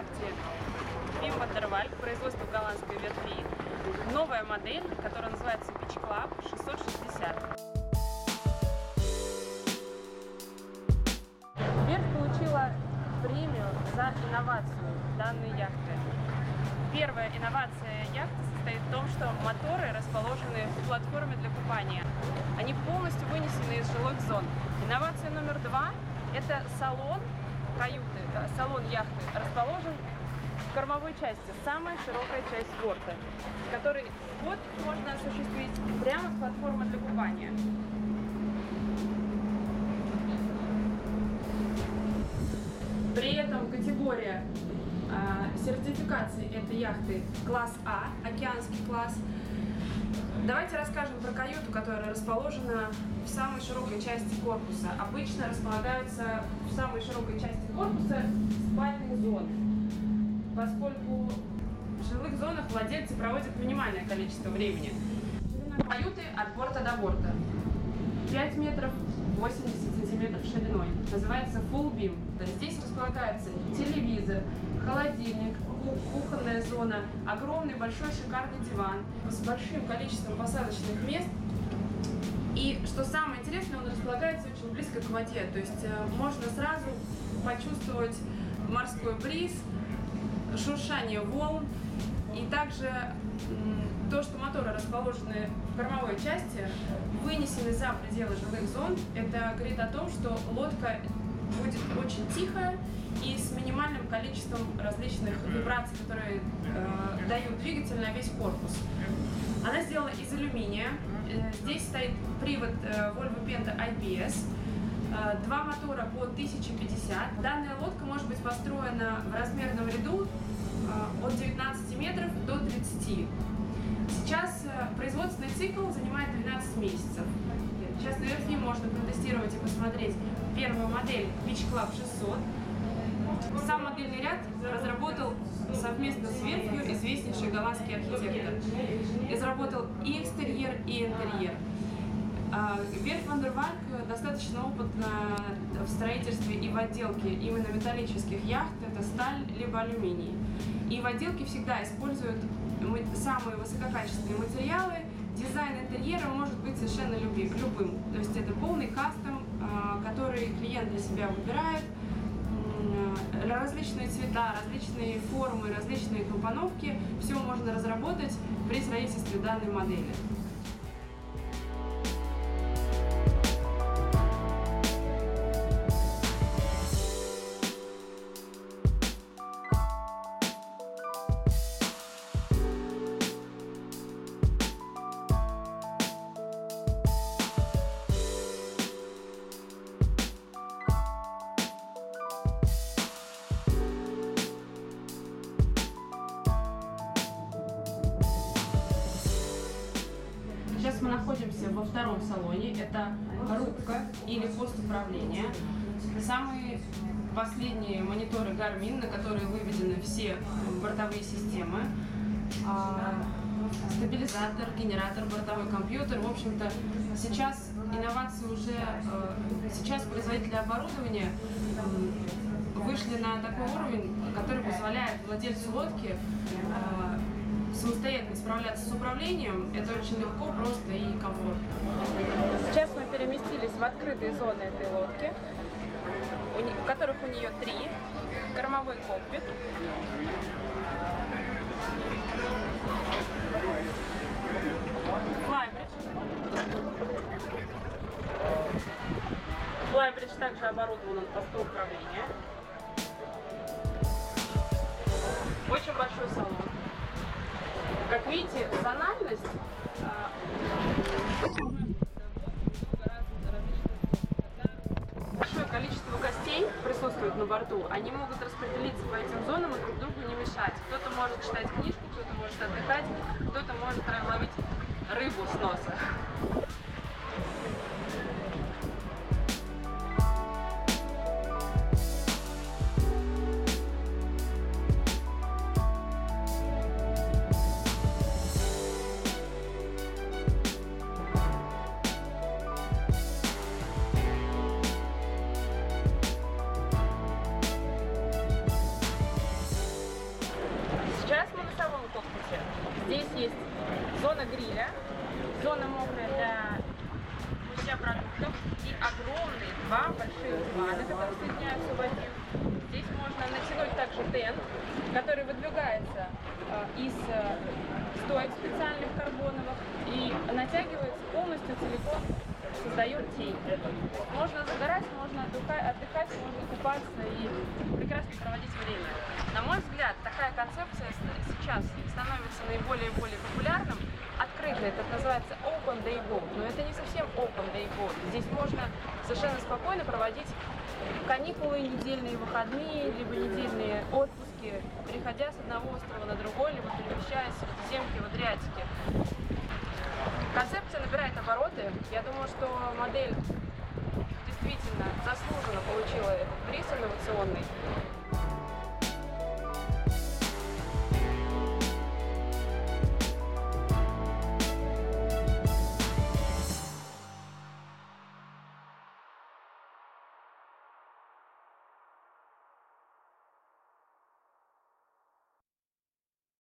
яхте Вим Вандервальд, производства голландской ветви. Новая модель, которая называется Beach Club 660. Верфь получила премию за инновацию данной яхты. Первая инновация яхты состоит в том, что моторы расположены в платформе для купания. Они полностью вынесены из жилых зон. Инновация номер два – это салон каюты, салон яхты расположен в кормовой части, самая широкая часть борта, который вот можно осуществить прямо с платформы для купания. При этом категория э, сертификации этой яхты класс А, океанский класс. Давайте расскажем про каюту, которая расположена в самой широкой части корпуса. Обычно располагаются в самой широкой части корпуса спальные зоны, поскольку в жилых зонах владельцы проводят минимальное количество времени. Каюты от борта до борта. 5 метров 80 сантиметров шириной. Называется full beam. То есть здесь располагается телевизор, холодильник, кухонная зона, огромный большой шикарный диван с большим количеством посадочных мест. И что самое интересное, он располагается очень близко к воде. То есть э, можно сразу почувствовать морской бриз, шуршание волн и также то, что моторы расположены в кормовой части, вынесены за пределы жилых зон, это говорит о том, что лодка будет очень тихая и с минимальным количеством различных вибраций, которые э, дают двигатель на весь корпус. Она сделана из алюминия. Э, здесь стоит привод э, Volvo Penta IPS. Э, два мотора по 1050. Данная лодка может быть построена в размерном ряду от 19 метров до 30. Сейчас производственный цикл занимает 12 месяцев. Сейчас на верфи можно протестировать и посмотреть первую модель Beach Club 600. Сам модельный ряд разработал совместно с верфью известнейший голландский архитектор. Изработал и экстерьер, и интерьер. А, верфь Вандервальк достаточно опытна в строительстве и в отделке именно металлических яхт, это сталь либо алюминий. И в отделке всегда используют самые высококачественные материалы. Дизайн интерьера может быть совершенно любым. То есть это полный кастом, а, который клиент для себя выбирает. Различные цвета, различные формы, различные компоновки. Все можно разработать при строительстве данной модели. Находимся во втором салоне. Это рубка или пост управления. Самые последние мониторы Garmin, на которые выведены все бортовые системы. А, стабилизатор, генератор, бортовой компьютер. В общем-то, сейчас инновации уже, э, сейчас производители оборудования вышли на такой уровень, который позволяет владельцу лодки э, самостоятельно справляться с управлением, это очень легко, просто и комфортно. Сейчас мы переместились в открытые зоны этой лодки, в которых у нее три. Кормовой кокпит. Флайбридж. Флайбридж также оборудован посту управления. Очень большой салон. Как видите, тональность а, большое количество гостей присутствует на борту, они могут распределиться по этим зонам и друг другу не мешать. Кто-то может читать книжку, кто-то может отдыхать, кто-то может ловить рыбу с носа. Зона мокрая для мытья продуктов и огромные два больших дивана, которые соединяются в один. Здесь можно натянуть также тент, который выдвигается э, из э, стоек специальных карбоновых и натягивается полностью целиком создает тень. Можно загорать, можно отдыхать, можно купаться и прекрасно проводить время. На мой взгляд, такая концепция сейчас становится наиболее и более популярным. Открытый, это называется Open Day Go, но это не совсем Open Day Go. Здесь можно совершенно спокойно проводить каникулы, недельные выходные, либо недельные отпуски, переходя с одного острова на другой, либо перемещаясь в Средиземке, в Адриатике. Концепция набирает обороты. Я думаю, что модель действительно заслуженно получила этот приз инновационный.